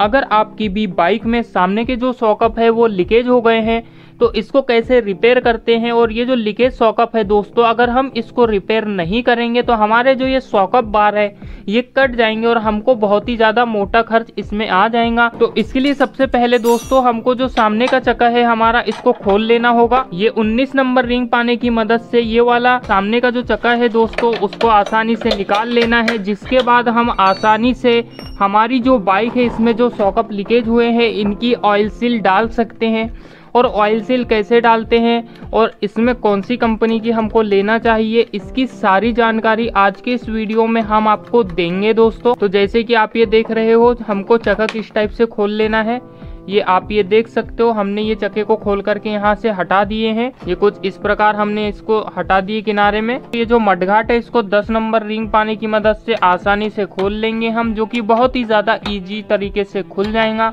अगर आपकी भी बाइक में सामने के जो सॉकअप है वो लीकेज हो गए हैं तो इसको कैसे रिपेयर करते हैं? और ये जो लीकेज सॉकअप है दोस्तों, अगर हम इसको रिपेयर नहीं करेंगे तो हमारे जो ये सॉकअप बार है, ये कट जाएँगे और हमको बहुत ही ज़्यादा मोटा खर्च इसमें आ जाएगा। तो इसके लिए सबसे पहले दोस्तों, हमको जो सामने का चक्का है, हमारा इसको खोल लेना होगा। ये 19 नंबर रिंग पाने की मदद से ये वाला सामने का जो चक्का है दोस्तों, उसको आसानी से निकाल लेना है, जिसके बाद हम आसानी से हमारी जो बाइक है, इसमें जो सॉकअप लीकेज हुए हैं, इनकी ऑयल सील डाल सकते हैं। और ऑयल सील कैसे डालते हैं? और इसमें कौन सी कंपनी की हमको लेना चाहिए? इसकी सारी जानकारी आज के इस वीडियो में हम आपको देंगे दोस्तों। तो जैसे कि आप ये देख रहे हो, हमको चक्का किस टाइप से खोल लेना है? ये आप ये देख सकते हो, हमने ये चक्के को खोल करके यहाँ से हटा दिए हैं। ये कुछ इस प्रकार हमने इसको हटा दिए किनारे में। ये जो मडघाट है, इसको 10 नंबर रिंग पाने की मदद से आसानी से खोल लेंगे हम, जो कि बहुत ही ज़्यादा इजी तरीके से खुल जाएगा।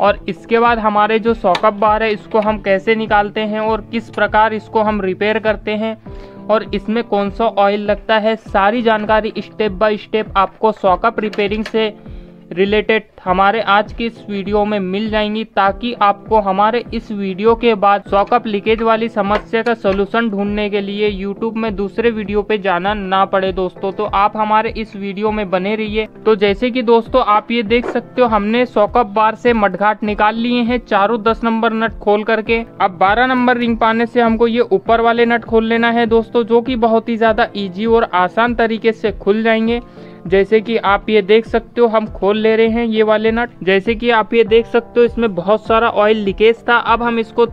और इसके बाद हमारे जो सॉकअप बार है, इसको हम कैसे निकालते हैं और किस प्रकार इसको हम रिपेयर करते हैं? और इसमें कौन सा ऑयल लगता है? सारी जानकारी स्टेप बाय स्टेप आपको सॉकअप रिपेयरिंग से रिलेटेड हमारे आज की इस वीडियो में मिल जाएँगी ताकि आपको हमारे इस वीडियो के बाद सॉकअप लीकेज वाली समस्या का सोल्यूशन ढूँढने के लिए यूट्यूब में दूसरे वीडियो पे जाना ना पड़े दोस्तों। तो आप हमारे इस वीडियो में बने रहिए। तो जैसे कि दोस्तों, आप ये देख सकते हो, हमने सॉकअप बार से मटघाट निकाल लिए हैं चारों दस नंबर नट खोल करके। अब बारह नंबर रिंग पाने से हमको ये ऊपर वाले नट खोल लेना है दोस्तों, जो की बहुत ही ज़्यादा ईजी और आसान तरीके से खुल जाएँगे। जैसे कि आप ये देख सकते हो, हम खोल ले रहे हैं, ये वाले नट। जैसे कि आप ये देख सकते हो, इसमें बहुत सारा ऑयल लीकेज था। अब हम इसको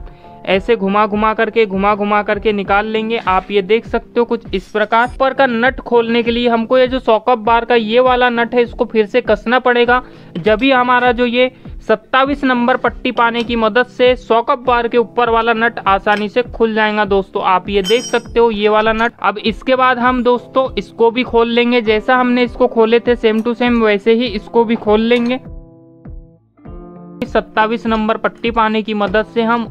ऐसे घुमा घुमा करके, घुमा घुमा करके निकाल लेंगे। आप ये देख सकते हो कुछ इस प्रकार। पर का नट खोलने के लिए हमको ये जो सॉकअप बार का ये वाला नट है, इसको फिर से कसना पड़ेगा। जब भी हमारा जो ये सत्तावीस नंबर पट्टी पाने की मदद से सॉकअप बार के ऊपर वाला नट आसानी से खुल जाएगा दोस्तों। आप ये देख सकते हो, ये वाला नट। अब इसके बाद हम दोस्तों इसको भी खोल लेंगे। जैसा हमने इसको खोले थे सेम टू सेम वैसे ही इसको भी खोल लेंगे। सत्तावीस नंबर पट्टी पाने की मदद से हम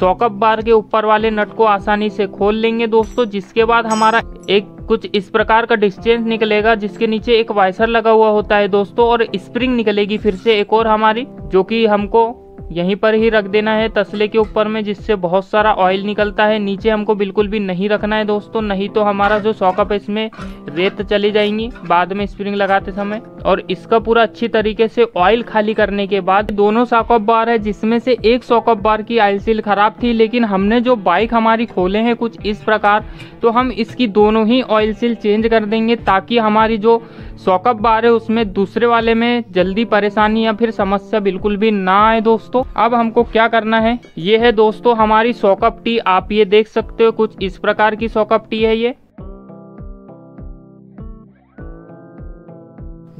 सॉकअप बार के ऊपर वाले नट को आसानी से खोल लेंगे दोस्तों, जिसके बाद हमारा एक कुछ इस प्रकार का डिस्टेंस निकलेगा, जिसके नीचे एक वाइसर लगा हुआ होता है दोस्तों, और स्प्रिंग निकलेगी फिर से एक और हमारी, जो कि हमको यहीं पर ही रख देना है तसले के ऊपर में, जिससे बहुत सारा ऑयल निकलता है। नीचे हमको बिल्कुल भी नहीं रखना है दोस्तों, नहीं तो हमारा जो सॉकअप है इसमें रेत चली जाएँगी बाद में स्प्रिंग लगाते समय। और इसका पूरा अच्छी तरीके से ऑयल खाली करने के बाद दोनों सॉकअप बार है, जिसमें से एक सॉकअप बार की आयल सील खराब थी, लेकिन हमने जो बाइक हमारी खोले हैं कुछ इस प्रकार तो हम इसकी दोनों ही ऑयल सील चेंज कर देंगे, ताकि हमारी जो सॉकअप बार है उसमें दूसरे वाले में जल्दी परेशानी या फिर समस्या बिल्कुल भी ना आए दोस्तों। अब हमको क्या करना है? ये है दोस्तों, हमारी सॉकअप टी, आप ये देख सकते हो, कुछ इस प्रकार की सॉकअप टी है ये।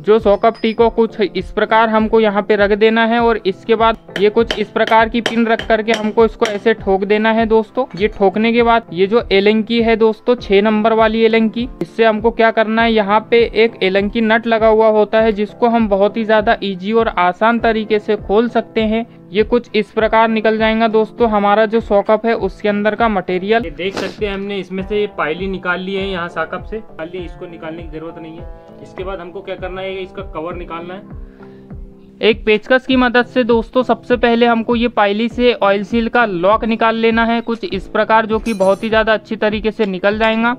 जो सॉकअप टी को कुछ इस प्रकार हमको यहाँ पे रख देना है और इसके बाद ये कुछ इस प्रकार की पिन रख करके हमको इसको ऐसे ठोक देना है दोस्तों। ये ठोकने के बाद ये जो एलंकी है दोस्तों, छह नंबर वाली एलंकी, इससे हमको क्या करना है, यहाँ पे एक एलंकी नट लगा हुआ होता है जिसको हम बहुत ही ज़्यादा इजी और आसान तरीके से खोल सकते हैं। ये कुछ इस प्रकार निकल जाएगा दोस्तों, हमारा जो सॉकअप है उसके अंदर का मटेरियल देख सकते हैं हमने, इसमें से पायली निकाल ली है यहाँ सॉकअप से। इसको निकालने की ज़रूरत नहीं है। इसके बाद हमको क्या करना है, इसका कवर निकालना है। एक पेचकस की मदद से दोस्तों, सबसे पहले हमको ये पाइली से ऑयल सील का लॉक निकाल लेना है। कुछ इस प्रकार जो कि बहुत ही ज़्यादा अच्छी तरीके से निकल जाएगा।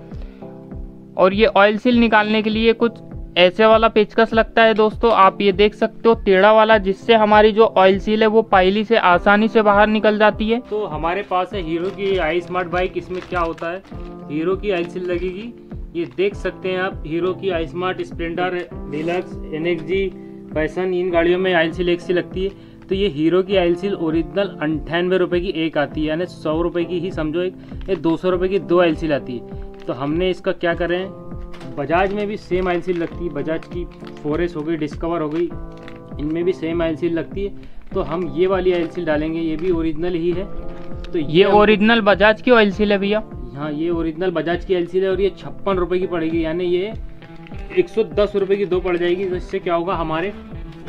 और ये ऑयल सील निकालने के लिए कुछ ऐसे वाला पेचकस लगता है दोस्तों, आप ये देख सकते हो, टेढ़ा वाला, जिससे हमारी जो ऑयल सील है वो पाइली से आसानी से बाहर निकल जाती है। तो हमारे पास है हीरो की आई स्मार्ट बाइक, इसमें क्या होता है? हीरो की ऑयल सील लगेगी। ये देख सकते हैं आप, हीरो की iSmart Splendor Deluxe and Passion इन गाड़ियों में आयल सील एक सी लगती है। तो ये हीरो की आयल सील ओरिजिनल अंठानवे रुपये की एक आती है, यानी सौ रुपये की ही समझो एक, ये दो सौ रुपये की दो आयल सील आती है। तो हमने इसका क्या करें बजाज में भी सेम आयल सील लगती है, बजाज की फोरेस हो गई डिस्कवर हो गई, इनमें भी सेम आयल सील लगती है। तो हम ये वाली आयल सील डालेंगे, ये भी ओरिजिनल ही है। तो ये ओरिजिनल बजाज की ऑयल सील है भैया। हाँ ये ओरिजिनल बजाज की एल है और ये छप्पन रुपये की पड़ेगी, यानी ये एक सौ दस रुपये की दो पड़ जाएगी तो इससे क्या होगा, हमारे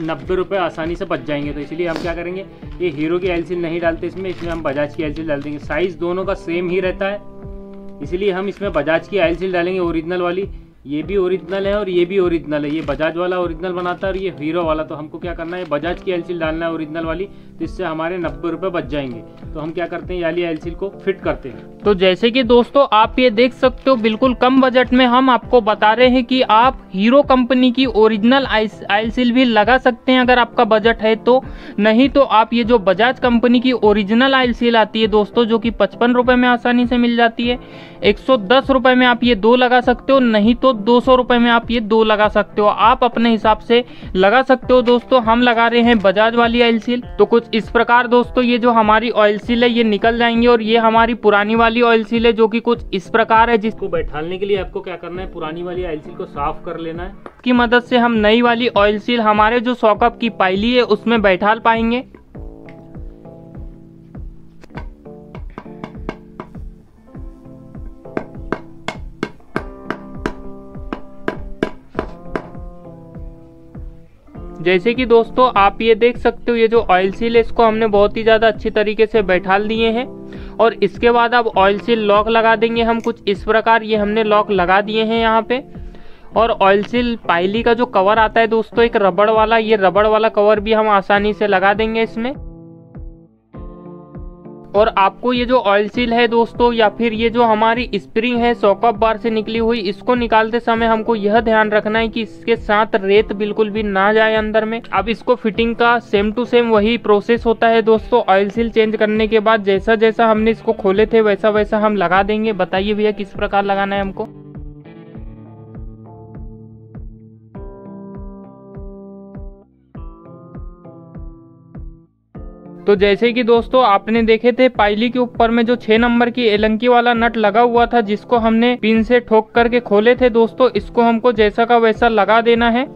नब्बे रुपये आसानी से बच जाएँगे। तो इसलिए हम क्या करेंगे, ये हीरो की एल नहीं डालते इसमें इसमें हम बजाज की एल डाल देंगे। साइज़ दोनों का सेम ही रहता है, इसलिए हम इसमें बजाज की एल डालेंगे ओरिजिनल वाली। ये भी ओरिजिनल है और ये भी ओरिजिनल है। ये बजाज वाला ओरिजिनल बनाता है और ये हीरो वाला। तो हमको क्या करना है? बजाज की एलसील डालना है ओरिजिनल वाली तो इससे हमारे नब्बे रुपए बच जाएँगे। तो हम क्या करते हैं? याली एलसील को फिट करते हैं। तो जैसे कि दोस्तों, आप ये देख सकते हो, बिल्कुल कम बजट में हम आपको बता रहे हैं कि आप हीरो कंपनी की ओरिजिनल आइलसील भी लगा सकते हैं अगर आपका बजट है तो। नहीं तो आप ये जो बजाज कंपनी की ओरिजिनल आइलसील आती है दोस्तों, जो कि पचपन रुपए में आसानी से मिल जाती है, एक सौ में आप ये दो लगा सकते हो, नहीं तो दो सौ में आप ये दो लगा सकते हो। आप अपने हिसाब से लगा सकते हो दोस्तों। हम लगा रहे हैं बजाज वाली ऑयल सील तो कुछ इस प्रकार दोस्तों, ये जो हमारी ऑयल सील है, ये निकल जाएँगे और ये हमारी पुरानी वाली ऑयल सील है, जो कि कुछ इस प्रकार है, जिसको बैठाने के लिए आपको क्या करना है, पुरानी वाली ऑयल सील को साफ़ कर लेना है। की मदद से हम नई वाली ऑयल सील हमारे जो सॉकअप की पाइली है, उसमें बैठा पाएँगे। जैसे कि दोस्तों, आप ये देख सकते हो, ये जो ऑयल सील है, इसको हमने बहुत ही ज़्यादा अच्छी तरीके से बैठा दिए हैं। और इसके बाद अब ऑयल सील लॉक लगा देंगे हम कुछ। इस प्रकार ये हमने लॉक लगा दिए हैं यहाँ पे। और ऑयल सील पाइली का जो कवर आता है दोस्तों, एक रबड़ वाला, ये रबड़ वाला कवर भी हम आसानी से लगा देंगे इसमें। और आपको ये जो ऑयल सील है दोस्तों, या फिर ये जो हमारी स्प्रिंग है सॉकअप बार से निकली हुई, इसको निकालते समय हमको यह ध्यान रखना है कि इसके साथ रेत बिल्कुल भी ना जाए अंदर में। अब इसको फिटिंग का सेम टू सेम वही प्रोसेस होता है दोस्तों ऑयल सील चेंज करने के बाद जैसा जैसा हमने इसको खोले थे वैसा वैसा हम लगा देंगे। बताइए भैया, किस प्रकार लगाना है हमको? तो जैसे कि दोस्तों, आपने देखे थे पाइली के ऊपर में जो छह नंबर की एलंकी वाला नट लगा हुआ था, जिसको हमने पिन से ठोक करके खोले थे दोस्तों, इसको हमको जैसा का वैसा लगा देना है।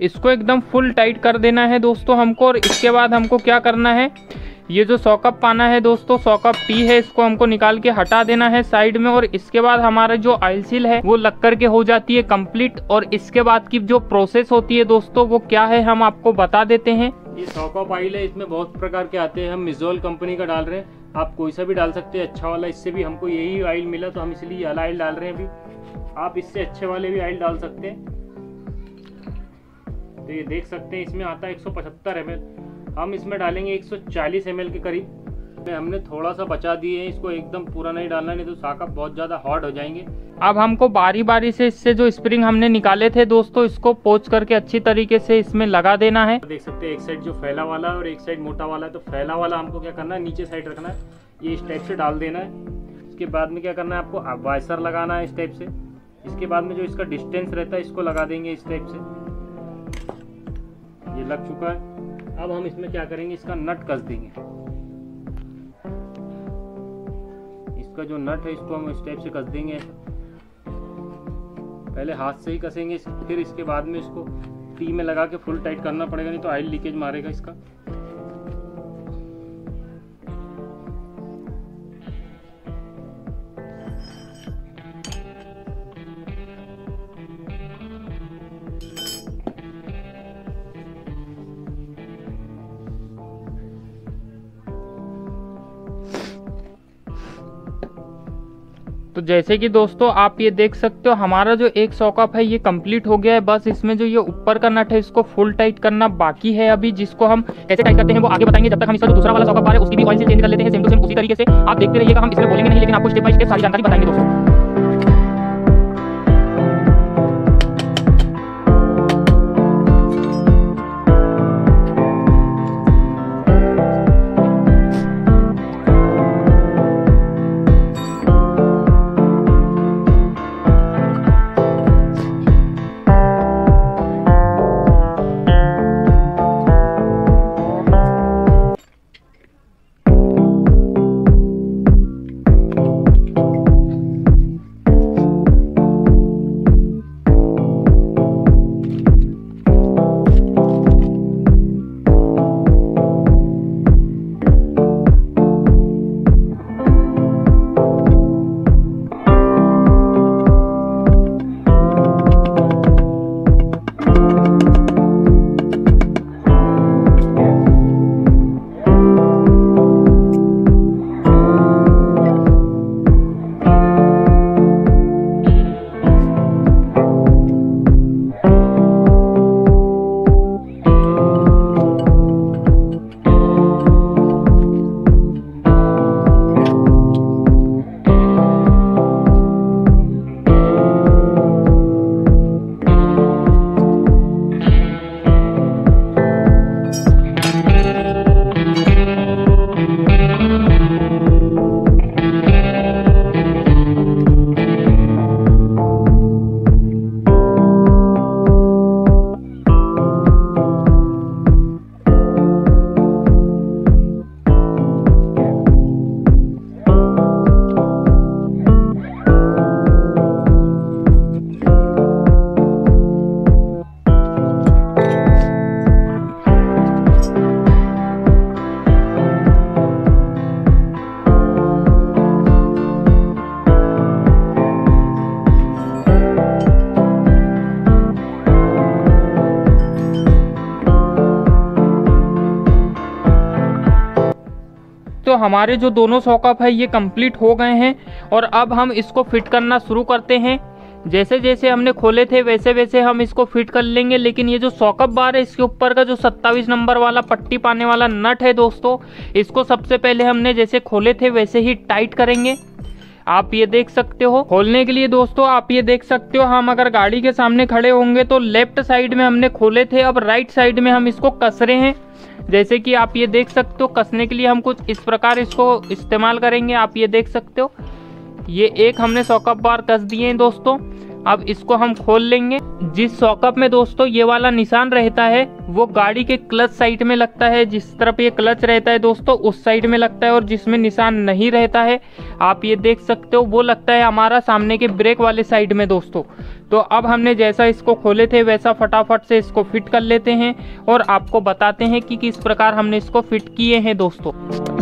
इसको एकदम फुल टाइट कर देना है दोस्तों हमको, और इसके बाद हमको क्या करना है? ये जो सौकप पाना है दोस्तों, सौकप टी है, इसको हमको निकाल के हटा देना है साइड में, और इसके बाद हमारा जो आयल सील है, वो लग करके हो जाती है कंप्लीट, और इसके बाद की जो प्रोसेस होती है दोस्तों, वो क्या है हम आपको बता देते हैं। ये सॉकअप ऑयल है, इसमें बहुत प्रकार के आते हैं। हम मिजोल कंपनी का डाल रहे हैं। आप कोई सा भी डाल सकते हैं अच्छा वाला, इससे भी हमको यही ऑयल मिला तो हम इसलिए अला ऑयल डाल रहे हैं अभी। आप इससे अच्छे वाले भी ऑयल डाल सकते हैं। तो ये देख सकते हैं, इसमें आता है एक सौ हम इसमें डालेंगे एक सौ के करीब। हमने थोड़ा सा बचा दिए हैं इसको एकदम पूरा नहीं डालना नहीं तो साका बहुत ज़्यादा हॉट हो जाएँगे। अब हमको बारी बारी से इससे जो स्प्रिंग हमने निकाले थे दोस्तों इसको पोच करके अच्छी तरीके से इसमें लगा देना है। देख सकते हैं एक साइड जो फैला वाला है और एक साइड मोटा वाला है तो फैला वाला हमको क्या करना है नीचे साइड रखना है ये इस टाइप से डाल देना है। इसके बाद में क्या करना है आपको वाइसर लगाना है इस टाइप से। इसके बाद में जो इसका डिस्टेंस रहता है इसको लगा देंगे इस टाइप से। ये लग चुका है। अब हम इसमें क्या करेंगे इसका नट कस देंगे। इसका जो नट है, इसको हम इस टाइप से कस देंगे। पहले हाथ से ही कसेंगे, फिर इसके बाद में इसको टी में लगा के फुल टाइट करना पड़ेगा, नहीं तो ऑयल लीकेज मारेगा इसका। तो जैसे कि दोस्तों, आप ये देख सकते हो, हमारा जो एक सॉकअप है, ये कंप्लीट हो गया है। बस इसमें जो ये ऊपर का नट है इसको फुल टाइट करना बाकी है अभी, जिसको हम कैसे टाइट करते हैं, वो आगे बताएँगे। जब तक हम इसका दूसरा वाला सॉकअप आ रहा है, उसकी भी ऑयल से चेंज कर लेते हैं सेम टू सेम उसी तरीके से। आप देखते रहिएगा, हम इसमें बोलेंगे नहीं, लेकिन आपको स्टेप बाय स्टेप सारी जानकारी बताएँगे दोस्तों। हमारे जो दोनों सॉकअप है, ये कंप्लीट हो गए हैं और अब हम इसको फिट करना शुरू करते हैं। जैसे जैसे हमने खोले थे, वैसे वैसे हम इसको फिट कर लेंगे, लेकिन ये जो सॉकअप बार है, इसके ऊपर का जो 27 नंबर वाला, पट्टी पाने वाला नट है दोस्तों, इसको सबसे पहले हमने जैसे खोले थे, वैसे ही टाइट करेंगे। आप ये देख सकते हो। खोलने के लिए दोस्तों, आप ये देख सकते हो, हम अगर गाड़ी के सामने खड़े होंगे तो लेफ़्ट साइड में हमने खोले थे, अब राइट साइड में हम इसको कस रहे हैं। जैसे कि आप ये देख सकते हो, कसने के लिए हम कुछ इस प्रकार इसको इस्तेमाल करेंगे, आप ये देख सकते हो। ये एक हमने सॉकअप बार कस दिए हैं दोस्तों। अब इसको हम खोल लेंगे। जिस सॉकअप में दोस्तों ये वाला निशान रहता है, वो गाड़ी के क्लच साइड में लगता है। जिस तरफ़ ये क्लच रहता है दोस्तों, उस साइड में लगता है और जिसमें निशान नहीं रहता है, आप ये देख सकते हो, वो लगता है हमारा सामने के ब्रेक वाले साइड में दोस्तों। तो अब हमने जैसा इसको खोले थे, वैसा फटाफट से इसको फिट कर लेते हैं और आपको बताते हैं कि किस प्रकार हमने इसको फिट किए हैं दोस्तों।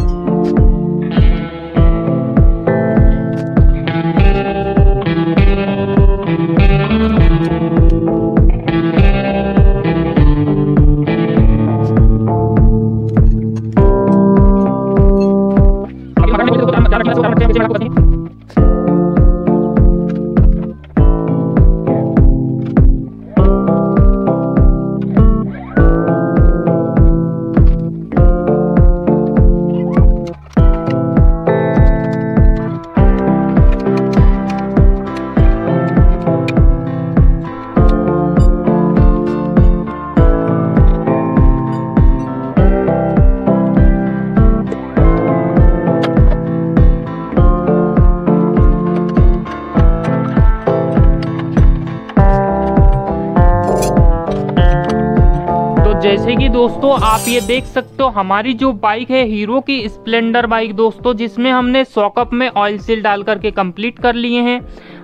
जैसे कि दोस्तों, आप ये देख सकते हो, हमारी जो बाइक है हीरो की स्प्लेंडर बाइक दोस्तों, जिसमें हमने सॉकअप में ऑयल सील डाल करके कंप्लीट कर लिए हैं।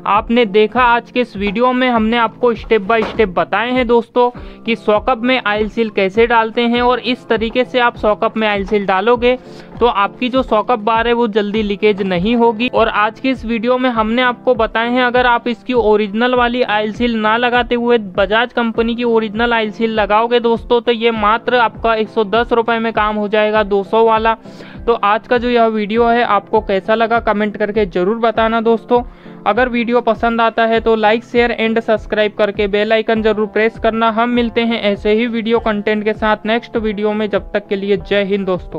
आपने देखा आज के इस वीडियो में हमने आपको स्टेप बाय स्टेप बताए हैं दोस्तों कि सॉकअप में आयल सील कैसे डालते हैं और इस तरीके से आप सॉकअप में आयल सील डालोगे तो आपकी जो सॉकअप बार है वो जल्दी लीकेज नहीं होगी। और आज की इस वीडियो में हमने आपको बताए हैं, अगर आप इसकी ओरिजिनल वाली आयल सील ना लगाते हुए बजाज कंपनी की ओरिजिनल आयल सील लगाओगे दोस्तों तो ये मात्र आपका एक सौ में काम हो जाएगा, दो सौ वाला। तो आज का जो यह वीडियो है, आपको कैसा लगा कमेंट करके ज़रूर बताना दोस्तों। अगर वीडियो पसंद आता है तो लाइक, शेयर एंड सब्सक्राइब करके बेल आइकन ज़रूर प्रेस करना। हम मिलते हैं ऐसे ही वीडियो कंटेंट के साथ नेक्स्ट वीडियो में। जब तक के लिए जय हिंद दोस्तों।